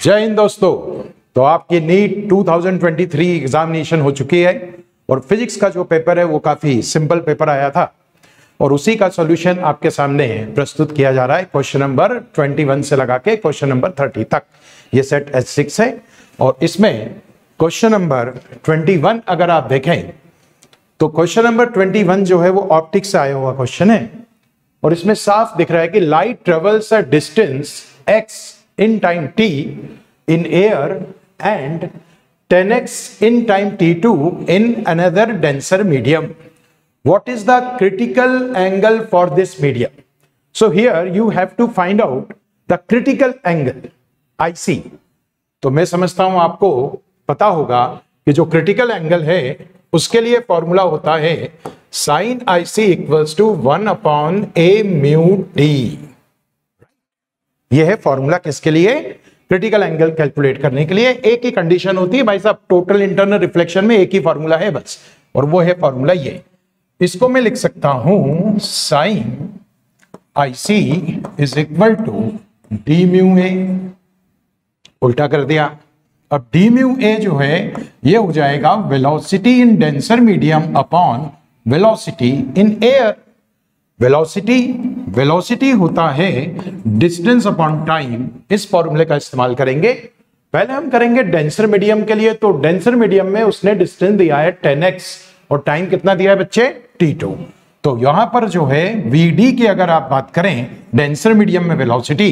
जय हिंद दोस्तों। तो आपकी नीट 2023 एग्जामिनेशन हो चुकी है और फिजिक्स का जो पेपर है वो काफ़ी सिंपल पेपर आया था और उसी का सॉल्यूशन आपके सामने प्रस्तुत किया जा रहा है क्वेश्चन नंबर 21 से लगा के क्वेश्चन नंबर 30 तक। ये सेट एच सिक्स है और इसमें क्वेश्चन नंबर 21 अगर आप देखें तो क्वेश्चन नंबर 21 जो है वो ऑप्टिक्स से आया हुआ क्वेश्चन है और इसमें साफ़ दिख रहा है कि light travels a distance x in time t in air and 10x in time t2 in another denser medium. What is the critical angle for this medium? So here you have to find out the critical angle IC. तो मैं समझता हूँ आपको पता होगा कि जो critical angle है उसके लिए फॉर्मूला होता है sine i c equals to one upon a mu d यह है फॉर्मूला किसके लिए? क्रिटिकल एंगल कैलकुलेट करने के लिए। एक ही कंडीशन होती है भाई साहब टोटल इंटरनल रिफ्लेक्शन में एक ही फॉर्मूला है बस। और वो है फॉर्मूला ये। इसको मैं लिख सकता हूँ sine i c is equal to d mu a उल्टा कर दिया। अब डी म्यू ए जो है, ये हो जाएगा velocity in denser medium upon velocity in air velocity velocity होता है डिस्टेंस अपॉन टाइम इस फॉर्मूले का इस्तेमाल करेंगे। पहले हम करेंगे डेंसर मीडियम के लिए तो डेंसर मीडियम में उसने डिस्टेंस दिया है 10x और टाइम कितना दिया है बच्चे? T2 तो यहाँ पर जो है vd की अगर आप बात करें डेंसर मीडियम में वेलोसिटी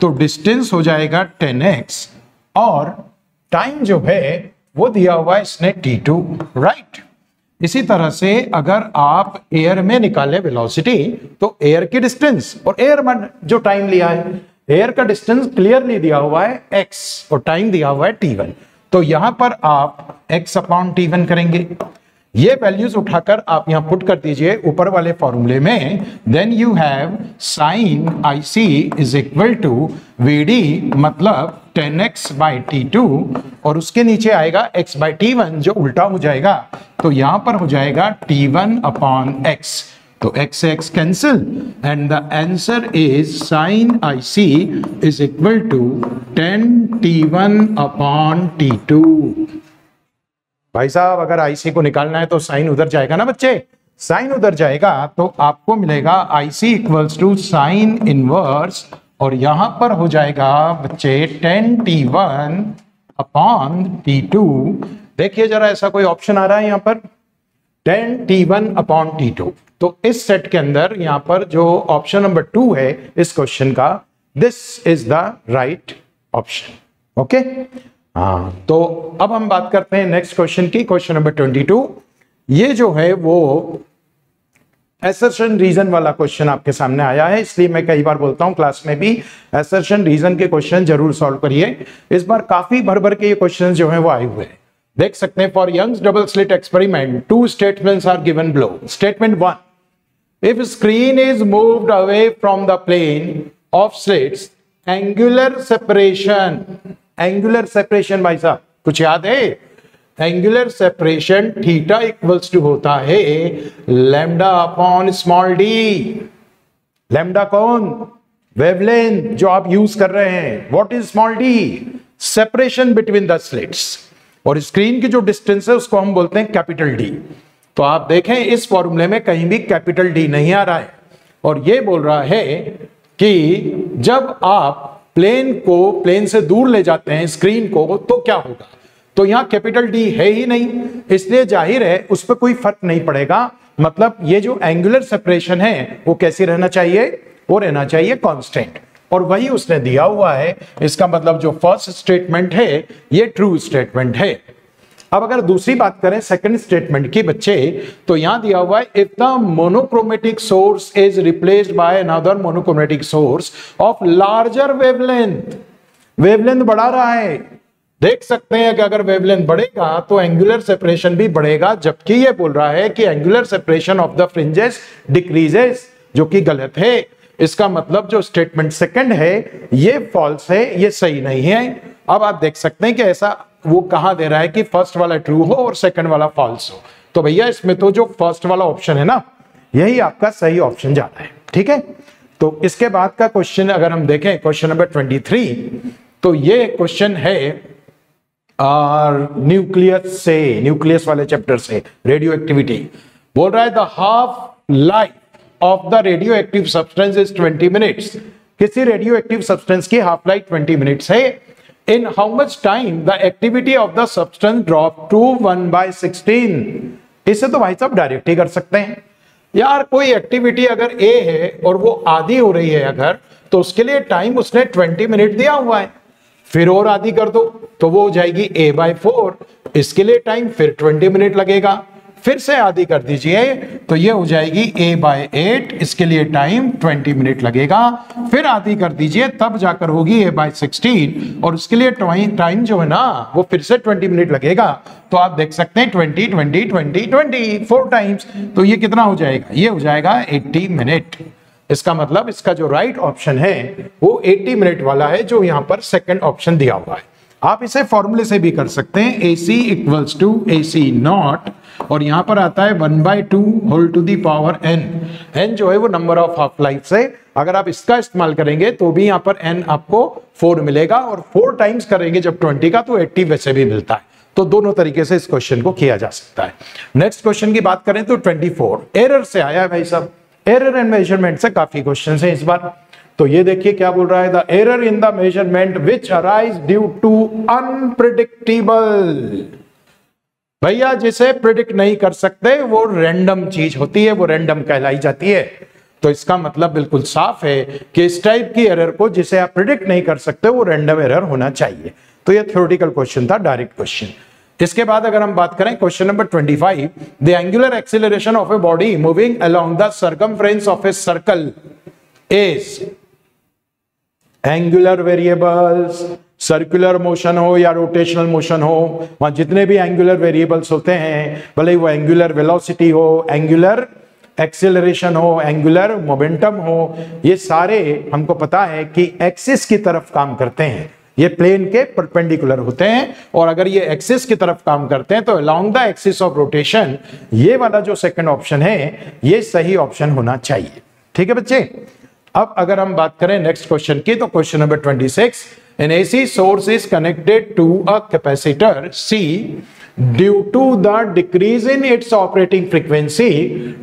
तो डिस्टेंस हो जाएगा 10x और टाइम जो है, वो दिया हुआ है इसने t2 राइट इसी तरह से अगर आप एयर में निकाले वेलोसिटी तो एयर की डिस्टेंस और एयर में जो टाइम लिया है एयर का डिस्टेंस क्लियरली दिया हुआ है एक्स और टाइम दिया हुआ है टी वन तो यहाँ पर आप एक्स अपॉन टी वन करेंगे। ये वैल्यूज़ उठाकर आप यहाँ पुट कर दीजिए ऊपर वाले फॉर्मूले में then you have sine i c is equal to v d मतलब 10x x by t two और उसके नीचे आएगा एक्स बाई टी वन जो उल्टा हो जाएगा। तो यहाँ पर हो जाएगा टी वन अपॉन एक्स तो x से x cancel and the answer is sine i c is equal to ten t one upon t two भाई साहब, अगर आईसी को निकालना है तो साइन उधर जाएगा ना बच्चे? साइन उधर जाएगा तो आपको मिलेगा i c equals to sine inverse और यहाँ पर हो जाएगा बच्चे ten t one upon t two देखिए जरा ऐसा कोई ऑप्शन आ रहा है यहाँ पर। Ten t one upon t two तो इस सेट के अंदर यहाँ पर जो ऑप्शन नंबर टू है इस क्वेश्चन का this is the right option okay हाँ तो अब हम बात करते हैं नेक्स्ट क्वेश्चन की क्वेश्चन नंबर ट्वेंटी टू ये जो है वो एसर्शन रीजन वाला क्वेश्चन आपके सामने आया है, इसलिए मैं कई बार बोलता हूँ क्लास में भी एसर्शन रीजन के क्वेश्चन ज़रूर सॉल्व करिए। इस बार काफ़ी भर भर के ये क्वेश्चन जो है वो आए हुए हैं। देख सकते हैं for Young's double slit experiment two statements are given below statement one if screen is moved away from the plane of slits angular separation angular separation भाई साहब, कुछ याद है? Angular separation theta equals to होता है lambda upon small d lambda कौन? Wavelength जो आप यूज़ कर रहे हैं what is small d separation between the slits और स्क्रीन की जो डिस्टेंस है, उसको हम बोलते हैं कैपिटल डी तो आप देखें, इस फॉर्मूले में कहीं भी कैपिटल डी नहीं आ रहा है। और ये बोल रहा है कि जब आप प्लेन को प्लेन से दूर ले जाते हैं स्क्रीन को तो क्या होगा? तो यहाँ कैपिटल डी है ही नहीं, इसलिए ज़ाहिर है उस पर कोई फ़र्क नहीं पड़ेगा। मतलब ये जो एंगुलर सेपरेशन है, वो कैसी रहना चाहिए? वो रहना चाहिए कांस्टेंट और वही उसने दिया हुआ है, इसका मतलब जो फ़र्स्ट स्टेटमेंट है, ये ट्रू स्टेटमेंट है। अब अगर दूसरी बात करें सेकंड स्टेटमेंट की बच्चे तो यहाँ दिया हुआ है if the monochromatic source is replaced by another monochromatic source of larger wavelength wavelength बढ़ा रहा है। देख सकते हैं कि अगर वेवलेंथ बढ़ेगा तो एंगुलर सेपरेशन भी बढ़ेगा, जबकि ये बोल रहा है कि angular separation of the fringes decreases जो कि गलत है। इसका मतलब जो स्टेटमेंट सेकंड है, ये फॉल्स है, ये सही नहीं है। अब आप देख सकते हैं कि ऐसा वो कहा दे रहा है कि फ़र्स्ट वाला ट्रू हो और सेकंड वाला फॉल्स हो। तो भैया, इसमें तो जो फ़र्स्ट वाला ऑप्शन है ना, यही आपका सही ऑप्शन जाना है। ठीक है? तो इसके बाद का क्वेश्चन अगर हम देखें क्वेश्चन नंबर ट्वेंटी तो ये क्वेश्चन है न्यूक्लियस से, न्यूक्लियस वाले चैप्टर से रेडियो एक्टिविटी बोल रहा है the half life of the radioactive substance is 20 minutes किसी रेडियो एक्टिव सब्सटेंस की हाफ़ लाइफ 20 मिनट्स है? In how much time the activity of the substance drop to one by sixteen इसे तो भाई साहब डायरेक्ट ही कर सकते हैं। यार, कोई एक्टिविटी अगर ए है और वो आधी हो रही है अगर तो उसके लिए टाइम उसने 20 मिनट दिया हुआ है। फिर और आधी कर दो तो वो हो जाएगी ए बाय फोर इसके लिए टाइम फिर 20 मिनट लगेगा. फिर से आधी कर दीजिए तो ये हो जाएगी ए बाय एट इसके लिए टाइम 20 मिनट लगेगा. फिर आधी कर दीजिए, तब जाकर होगी ए बाय सिक्सटीन और उसके लिए टाइम जो है ना, वो फिर से 20 मिनट लगेगा. तो आप देख सकते हैं 20 20 20 20 फोर टाइम्स तो ये कितना हो जाएगा? ये हो जाएगा 80 मिनट इसका मतलब इसका जो राइट ऑप्शन है, वो 80 मिनट वाला है, जो यहाँ पर सेकंड ऑप्शन दिया हुआ है। आप इसे फॉर्मूले से भी कर सकते हैं a c equals to a c not और यहाँ पर आता है one by two whole to the power n n जो है वो नंबर ऑफ़ हाफ़ लाइफ से अगर आप इसका इस्तेमाल करेंगे तो भी यहाँ पर एन आपको फोर मिलेगा, और फोर टाइम्स करेंगे जब ट्वेंटी का तो एट्टी वैसे भी मिलता है। तो दोनों तरीके से इस क्वेश्चन को किया जा सकता है। नेक्स्ट क्वेश्चन की बात करें तो 24 एरर से आया है भाई साहब। एरर एंड मेज़रमेंट से काफ़ी क्वेश्चन है इस बार। तो ये देखिए क्या बोल रहा है the error in the measurement which arise due to unpredictable भैया, जिसे प्रिडिक्ट नहीं कर सकते, वो रैंडम चीज़ होती है, वो रैंडम कहलाई जाती है। तो इसका मतलब बिल्कुल साफ़ है कि इस टाइप की एरर को जिसे आप प्रिडिक्ट नहीं कर सकते, वो रैंडम एरर होना चाहिए। तो ये थ्योरेटिकल क्वेश्चन था डायरेक्ट क्वेश्चन इसके बाद अगर हम बात करें question number 25 the angular acceleration of a body moving along the circumference of a circle is angular variables circular motion हो या रोटेशनल मोशन हो, वहाँ जितने भी एंगुलर वेरिएबल्स होते हैं, भले वो एंगुलर वेलोसिटी हो एंगुलर एक्सेलरेशन हो एंगुलर मोमेंटम हो, ये सारे हमको पता है कि एक्सिस की तरफ़ काम करते हैं। ये प्लेन के परपेंडिकुलर होते हैं और अगर ये एक्सिस की तरफ़ काम करते हैं तो along the axis of rotation ये वाला जो सेकंड ऑप्शन है, ये सही ऑप्शन होना चाहिए। ठीक है बच्चे? अब अगर हम बात करें नेक्स्ट क्वेश्चन की तो question number 26 an AC source is connected to a capacitor C due to the decrease in its operating frequency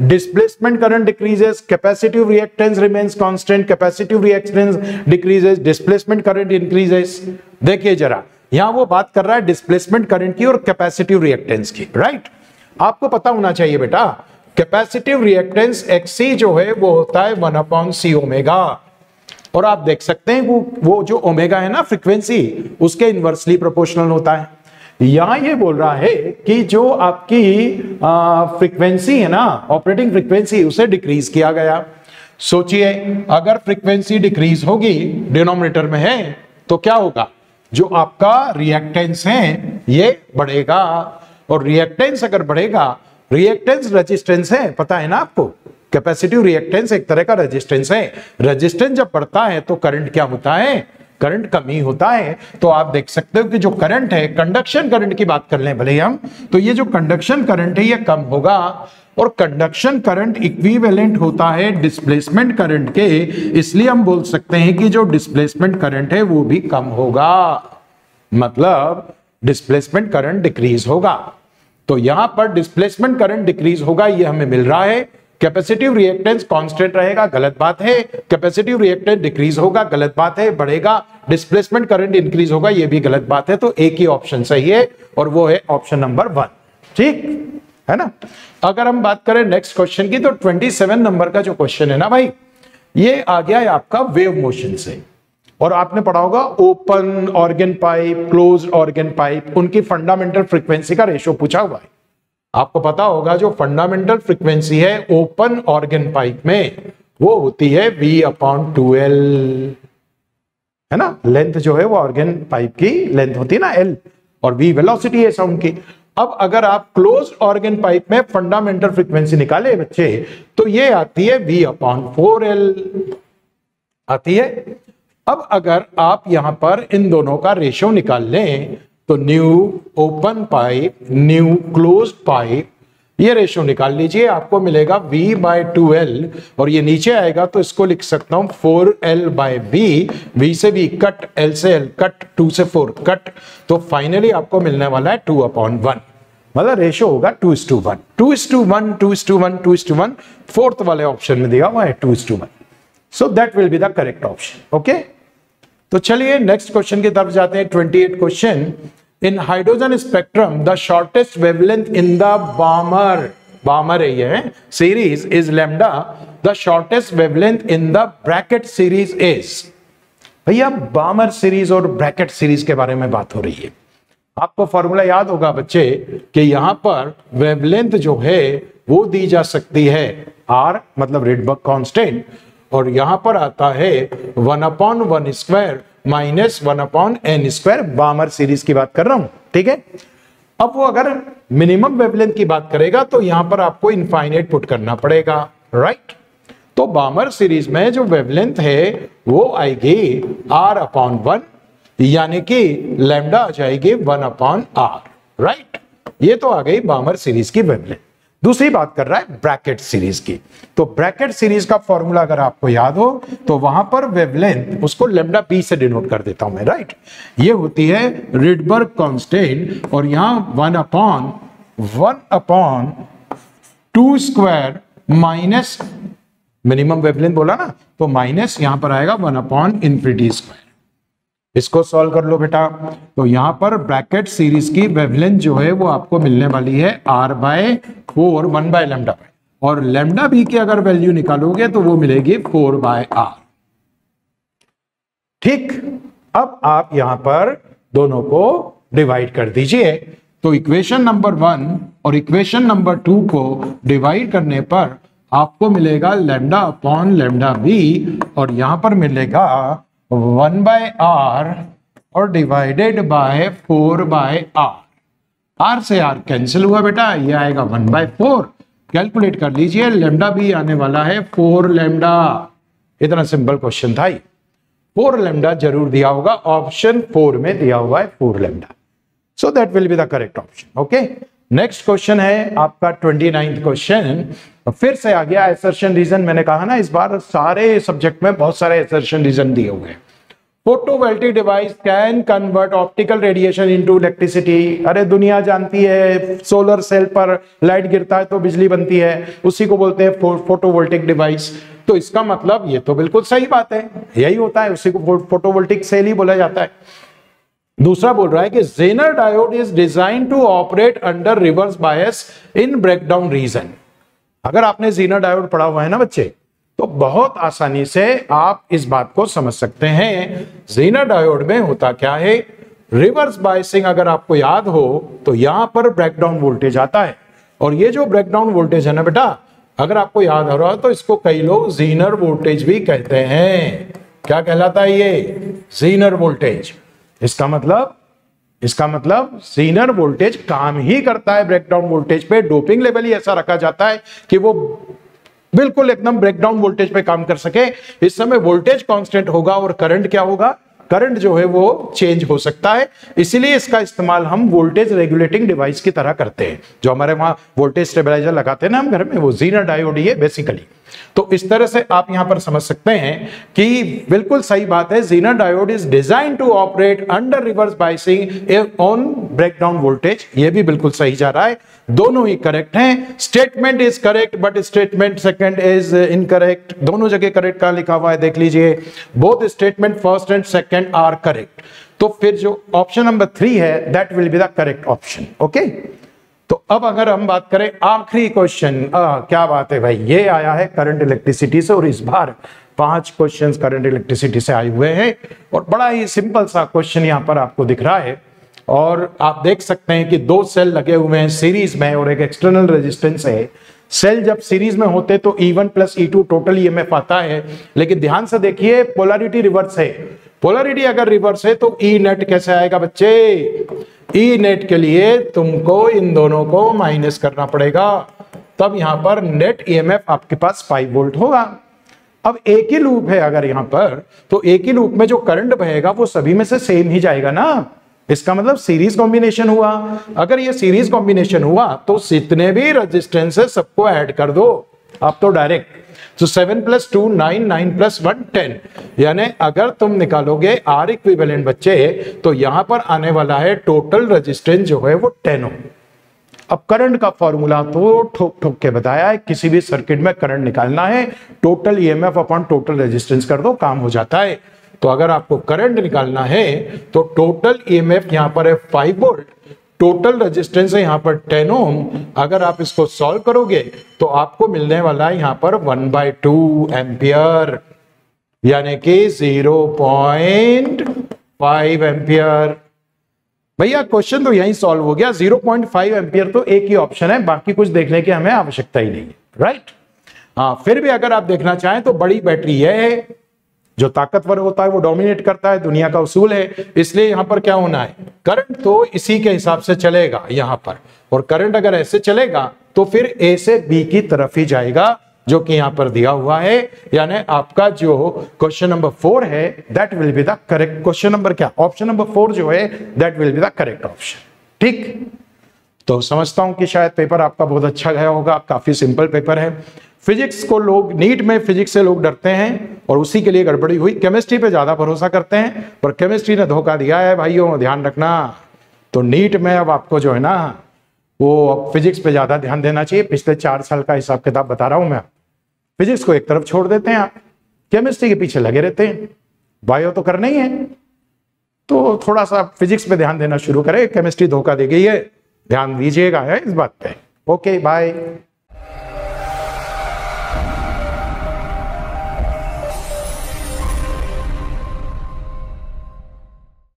displacement current decreases capacitive reactance remains constant capacitive reactance decreases displacement current increases देखिए जरा, यहाँ वो बात कर रहा है displacement current की और कैपेसिटिव रिएक्टेंस की राइट आपको पता होना चाहिए बेटा कैपेसिटिव रिएक्टेंस एक्सी जो है, वो होता है वन अपॉन सी ओमेगा और आप देख सकते हैं वो वो जो ओमेगा है ना फ्रीक्वेंसी उसके इन्वर्सली प्रोपोर्शनल होता है। यहाँ ये बोल रहा है कि जो आपकी फ्रीक्वेंसी है ना ऑपरेटिंग फ्रीक्वेंसी उसे डिक्रीज किया गया। सोचिए, अगर फ्रीक्वेंसी डिक्रीज होगी डिनोमिनेटर में है तो क्या होगा? जो आपका रिएक्टेंस है, ये बढ़ेगा। और रिएक्टेंस अगर बढ़ेगा रिएक्टेंस रेजिस्टेंस है, पता है ना आपको? कैपेसिटिव रिएक्टेंस एक तरह का रेजिस्टेंस है। रेजिस्टेंस जब बढ़ता है तो करंट क्या होता है? करंट कमी होता है तो आप देख सकते हो कि जो करंट है कंडक्शन करंट की बात कर लें भले हम तो ये जो कंडक्शन करंट है, ये कम होगा और कंडक्शन करंट इक्विवेलेंट होता है डिस्प्लेसमेंट करंट के, इसलिए हम बोल सकते हैं कि जो डिस्प्लेसमेंट करंट है, वो भी कम होगा। मतलब डिस्प्लेसमेंट करंट डिक्रीज होगा। तो यहाँ पर डिस्प्लेसमेंट करंट डिक्रीज होगा, ये हमें मिल रहा है। कैपेसिटिव रिएक्टेंस कांस्टेंट रहेगा, गलत बात है। कैपेसिटिव रिएक्टेंस डिक्रीज होगा, गलत बात है। बढ़ेगा डिस्प्लेसमेंट करंट इंक्रीज होगा, ये भी गलत बात है। तो एक ही ऑप्शन सही है और वो है ऑप्शन नंबर वन ठीक? है ना? अगर हम बात करें नेक्स्ट क्वेश्चन की तो 27 नंबर का जो क्वेश्चन है ना भाई, ये आ गया है आपका वेव मोशन से। और आपने पढ़ा होगा open organ pipe close organ pipe उनकी फंडामेंटल फ्रीक्वेंसी का रेशियो पूछा हुआ है। आपको पता होगा जो फंडामेंटल फ्रीक्वेंसी है ओपन ऑर्गेन पाइप में, वो होती है वी अपॉन टू एल है ना? लेंथ जो है वो ऑर्गेन पाइप की लेंथ होती है ना एल और वी वेलोसिटी है साउंड की। अब अगर आप क्लोज ऑर्गेन पाइप में फंडामेंटल फ्रीक्वेंसी निकाले बच्चे तो ये आती है वी अपॉन फोर एल आती है? अब अगर आप यहाँ पर इन दोनों का रेशियो निकाल लें तो nu open pipe nu close pipe ये रेशियो निकाल लीजिए, आपको मिलेगा v बाय टू एल और ये नीचे आएगा तो इसको लिख सकता हूँ four l by v v से भी कट एल से एल कट टू से फोर कट तो फाइनली आपको मिलने वाला है टू अपॉन वन मतलब रेशियो होगा two is to one two is to one two is to one two is to one fourth वाले ऑप्शन में दिया हुआ है two is to one so that will be the correct option okay तो चलिए next question की तरफ़ जाते हैं twenty eight question in hydrogen spectrum the shortest wavelength in the Balmer Balmer है ये series is lambda the shortest wavelength in the Brackett series is भैया Balmer series और ब्रैकेट सीरीज़ के बारे में बात हो रही है। आपको फॉर्मूला याद होगा बच्चे कि यहाँ पर वेवलेंथ जो है, वो दी जा सकती है आर मतलब रिडबर्ग कांस्टेंट और यहाँ पर आता है one upon one square minus one upon n square Balmer series की बात कर रहा हूँ, ठीक है? अब वो अगर मिनिमम वेवलेंथ की बात करेगा तो यहाँ पर आपको इनफाइनेट पुट करना पड़ेगा राइट तो बामर सीरीज़ में जो वेवलेंथ है, वो आएगी आर अपॉन वन यानी कि लेमडा आ जाएगी वन अपॉन आर राइट ये तो आ गई बामर सीरीज़ की वेवलेंथ दूसरी बात कर रहा है ब्रैकेट सीरीज़ की। तो ब्रैकेट सीरीज़ का फॉर्मूला अगर आपको याद हो तो वहाँ पर वेवलेंथ उसको लेमडा पी से डिनोट कर देता हूँ मैं, राइट? ये होती है रिडबर्ग कॉन्स्टेंट और यहाँ one upon one upon two square minus, minimum wavelength बोला ना तो माइनस यहाँ पर आएगा वन अपॉन इन्फिनिटी स्क्वायर। इसको सॉल्व कर लो बेटा। तो यहाँ पर ब्रैकेट सीरीज़ की वेवलेंथ जो है वो आपको मिलने वाली है R by four one by lambda और लेमडा बी की अगर वैल्यू निकालोगे तो वो मिलेगी फोर बाय आर ठीक, अब आप यहाँ पर दोनों को डिवाइड कर दीजिए। तो इक्वेशन नंबर वन और इक्वेशन नंबर टू को डिवाइड करने पर आपको मिलेगा लेमडा अपॉन लेमडा बी और यहाँ पर मिलेगा वन बाय आर और divided by four by R R से आर कैंसिल हुआ बेटा, ये आएगा वन बाय फोर कैलकुलेट कर लीजिए लेमडा भी आने वाला है फोर लेमडा इतना सिंपल क्वेश्चन था फोर लेमडा ज़रूर दिया होगा ऑप्शन फोर में दिया हुआ है four lambda so that will be the correct option okay next question है आपका ट्वेंटी नाइन्थ क्वेश्चन फिर से आ गया एसर्शन रीजन मैंने कहा ना इस बार सारे सब्जेक्ट में बहुत सारे एसर्शन रीजन दिए हुए हैं। Device can convert optical radiation into electricity अरे दुनिया जानती है सोलर सेल पर लाइट गिरता है तो बिजली बनती है। उसी को बोलते हैं फो, फोटोवोल्टिक डिवाइस तो इसका मतलब ये तो बिल्कुल सही बात है। यही होता है उसी को फोटोवोल्टिक सेल ही बोला जाता है। दूसरा बोल रहा है कि Zener diode is design to operate under reverse bias in breakdown region अगर आपने जीनर डायोड पढ़ा हुआ है ना बच्चे तो बहुत आसानी से आप इस बात को समझ सकते हैं। जीनर डायोड में होता क्या है? रिवर्स बायसिंग अगर आपको याद हो तो यहाँ पर ब्रेकडाउन वोल्टेज आता है। और ये जो ब्रेकडाउन वोल्टेज है ना बेटा, अगर आपको याद आ रहा है तो इसको कई लोग जीनर वोल्टेज भी कहते हैं। क्या कहलाता है ये? जीनर वोल्टेज इसका मतलब इसका मतलब सीनर वोल्टेज काम ही करता है ब्रेकडाउन वोल्टेज पे। डोपिंग लेवल ही ऐसा रखा जाता है कि वो बिल्कुल एकदम ब्रेकडाउन वोल्टेज पे काम कर सके। इस समय वोल्टेज कांस्टेंट होगा और करंट क्या होगा? करंट जो है वो चेंज हो सकता है। इसीलिए इसका इस्तेमाल हम वोल्टेज रेगुलेटिंग डिवाइस की तरह करते हैं। जो हमारे वहाँ वोल्टेज स्टेबलाइजर लगाते हैं ना हम घर में, वो जीना डायोड ही है बेसिकली तो इस तरह से आप यहाँ पर समझ सकते हैं कि बिल्कुल सही बात है Zener diode is design to operate under reverse biasing on breakdown voltage ये भी बिल्कुल सही जा रहा है। दोनों ही करेक्ट हैं। Statement is correct but statement second is incorrect दोनों जगह करेक्ट का लिखा हुआ है, देख लीजिए। Both statement first and second are correct तो फिर जो ऑप्शन नंबर थ्री है that will be the correct option okay तो अब अगर हम बात करें आखिरी क्वेश्चन क्या बात है भाई? ये आया है करंट इलेक्ट्रिसिटी से और इस बार पाँच क्वेश्चंस करंट इलेक्ट्रिसिटी से आए हुए हैं और बड़ा ही सिंपल सा क्वेश्चन यहाँ पर आपको दिख रहा है। और आप देख सकते हैं कि दो सेल लगे हुए हैं सीरीज़ में और एक एक्सटर्नल रेजिस्टेंस है। सेल जब सीरीज़ में होते तो E one plus E two total EMF आता है। लेकिन ध्यान से देखिए पोलरिटी रिवर्स है। पोलरिटी अगर रिवर्स है तो ई नेट कैसे आएगा बच्चे? ई नेट के लिए तुमको इन दोनों को माइनस करना पड़ेगा। तब यहाँ पर नेट ईएमएफ आपके पास फाइव वोल्ट होगा। अब एक ही लूप है अगर यहाँ पर तो एक ही लूप में जो करंट बहेगा वो सभी में से सेम ही जाएगा ना। इसका मतलब सीरीज़ कॉम्बिनेशन हुआ। अगर ये सीरीज़ कॉम्बिनेशन हुआ तो जितने भी रजिस्टेंस है सबको ऐड कर दो। आप तो डायरेक्ट तो seven plus two nine nine plus one ten यानी अगर तुम निकालोगे आर इक्विवेलेंट बच्चे तो यहाँ पर आने वाला है टोटल रजिस्टेंस जो है वो टेन हो। अब करंट का फॉर्मूला तो ठोक ठोक के बताया है, किसी भी सर्किट में करंट निकालना है total EMF upon total resistance कर दो, काम हो जाता है। तो अगर आपको करंट निकालना है तो टोटल ईएमएफ यहाँ पर है फाइव वोल्ट टोटल रेजिस्टेंस है यहाँ पर टेन ओम अगर आप इसको सॉल्व करोगे तो आपको मिलने वाला है यहाँ पर वन बाई टू एम्पियर यानी कि ज़ीरो पॉइंट फाइव एम्पियर भैया क्वेश्चन तो यही सॉल्व हो गया। 0.5 एम्पियर तो एक ही ऑप्शन है। बाकी कुछ देखने की हमें आवश्यकता ही नहीं है। राइट हाँ फिर भी अगर आप देखना चाहें तो बड़ी बैटरी है। जो ताकतवर होता है, वो डोमिनेट करता है, दुनिया का उसूल है। इसलिए यहाँ पर क्या होना है? करंट तो इसी के हिसाब से चलेगा यहाँ पर। और करंट अगर ऐसे चलेगा तो फिर ए से बी की तरफ़ ही जाएगा, जो कि यहाँ पर दिया हुआ है। यानी आपका जो क्वेश्चन नंबर फोर है that will be the correct question number क्या? ऑप्शन नंबर फोर जो है that will be the correct option ठीक? तो समझता हूँ कि शायद पेपर आपका बहुत अच्छा गया होगा काफ़ी सिंपल पेपर है। फिजिक्स को लोग, नीट में फिजिक्स से लोग डरते हैं और उसी के लिए गड़बड़ी हुई। केमिस्ट्री पे ज़्यादा भरोसा करते हैं, पर केमिस्ट्री ने धोखा दिया है, भाइयों, ध्यान रखना। तो नीट में अब आपको जो है ना, वो फिजिक्स पे ज़्यादा ध्यान देना चाहिए। पिछले चार साल का हिसाब किताब बता रहा हूँ मैं। फिजिक्स को एक तरफ़ छोड़ देते हैं आप। केमिस्ट्री के पीछे लगे रहते हैं। बायो तो करना ही है। तो थोड़ा सा फिजिक्स पे ध्यान देना शुरू करें। केमिस्ट्री धोखा दे गई है। ध्यान दीजिएगा इस बात पे। Okay, bye.